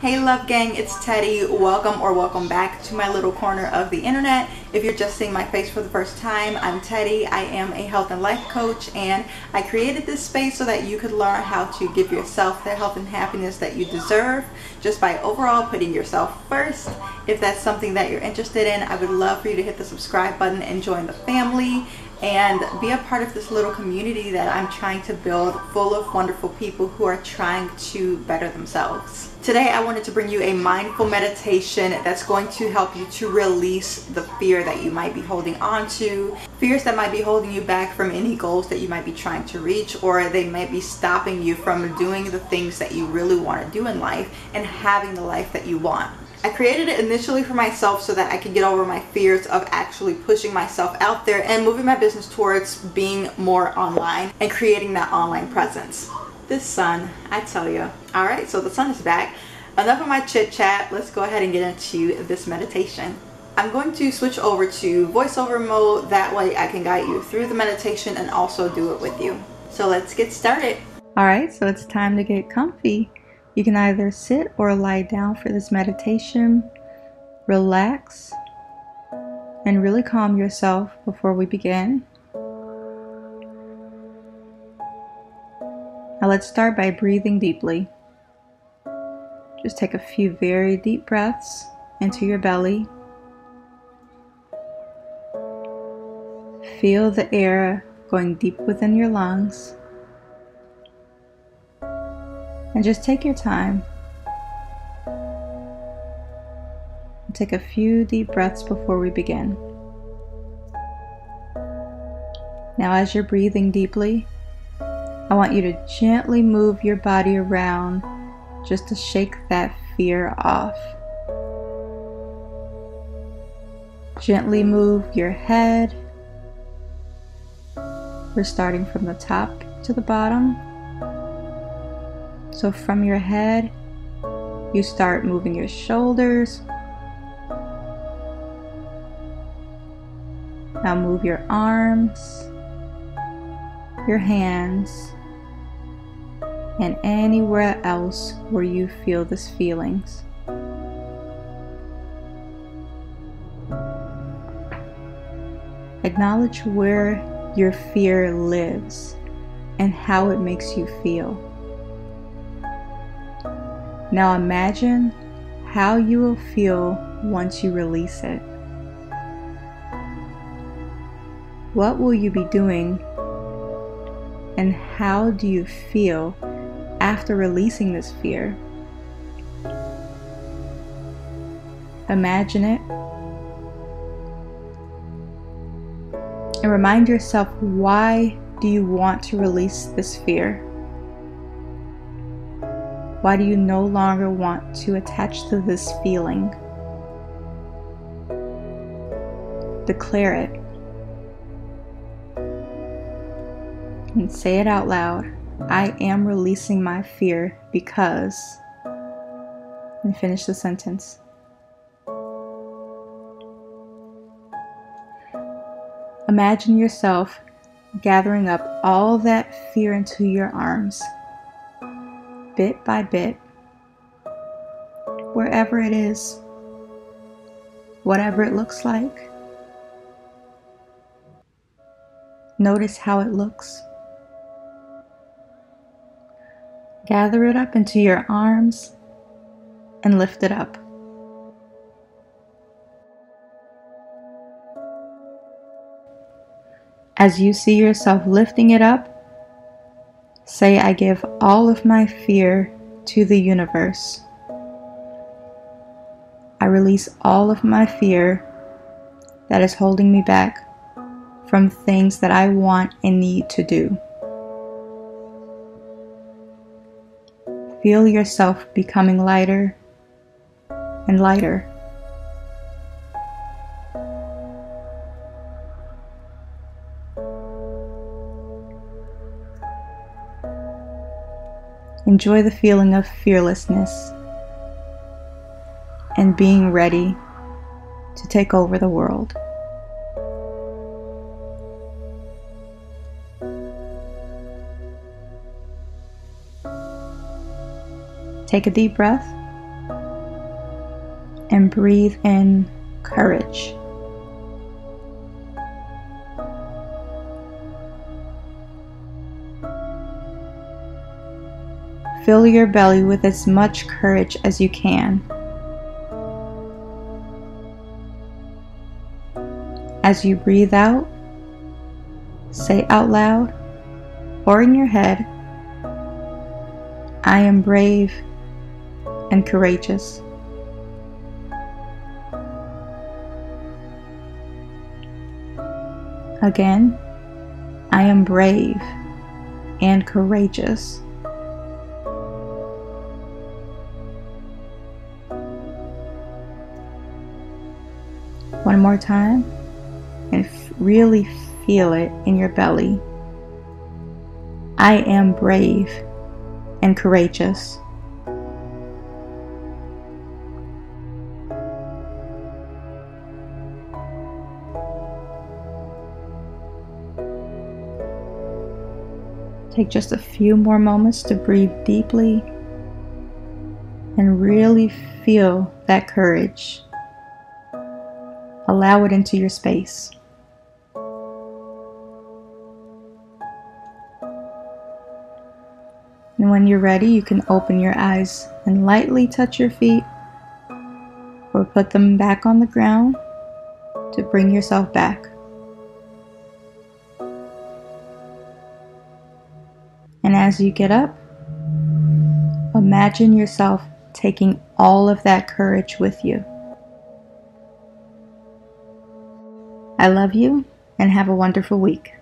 Hey Love Gang, it's Teddie. Welcome or welcome back to my little corner of the internet. If you're just seeing my face for the first time, I'm Teddie. I am a health and life coach and I created this space so that you could learn how to give yourself the health and happiness that you deserve just by overall putting yourself first. If that's something that you're interested in, I would love for you to hit the subscribe button and join the family and be a part of this little community that I'm trying to build full of wonderful people who are trying to better themselves. Today I wanted to bring you a mindful meditation that's going to help you to release the fear that you might be holding on to, fears that might be holding you back from any goals that you might be trying to reach or they might be stopping you from doing the things that you really want to do in life and having the life that you want. I created it initially for myself so that I could get over my fears of actually pushing myself out there and moving my business towards being more online and creating that online presence. This sun, I tell you. All right, so the sun is back. Enough of my chit chat. Let's go ahead and get into this meditation. I'm going to switch over to voiceover mode. That way I can guide you through the meditation and also do it with you. So let's get started. All right, so it's time to get comfy. You can either sit or lie down for this meditation, relax, and really calm yourself before we begin. Now let's start by breathing deeply. Just take a few very deep breaths into your belly. Feel the air going deep within your lungs. And just take your time. Take a few deep breaths before we begin. Now, as you're breathing deeply, I want you to gently move your body around just to shake that fear off. Gently move your head. We're starting from the top to the bottom. So from your head, you start moving your shoulders. Now move your arms, your hands, and anywhere else where you feel these feelings. Acknowledge where your fear lives and how it makes you feel. Now imagine how you will feel once you release it. What will you be doing and how do you feel after releasing this fear? Imagine it and remind yourself why do you want to release this fear? Why do you no longer want to attach to this feeling? Declare it. And say it out loud. I am releasing my fear because. And finish the sentence. Imagine yourself gathering up all that fear into your arms bit by bit, wherever it is, whatever it looks like. Notice how it looks. Gather it up into your arms and lift it up. As you see yourself lifting it up, Say, I give all of my fear to the universe. I release all of my fear that is holding me back from things that I want and need to do. Feel yourself becoming lighter and lighter. Enjoy the feeling of fearlessness and being ready to take over the world. Take a deep breath and breathe in courage. Fill your belly with as much courage as you can. As you breathe out, say out loud or in your head, I am brave and courageous. Again, I am brave and courageous. One more time and really feel it in your belly. I am brave and courageous. Take just a few more moments to breathe deeply and really feel that courage. Allow it into your space. And when you're ready, you can open your eyes and lightly touch your feet or put them back on the ground to bring yourself back. And as you get up, imagine yourself taking all of that courage with you. I love you and have a wonderful week.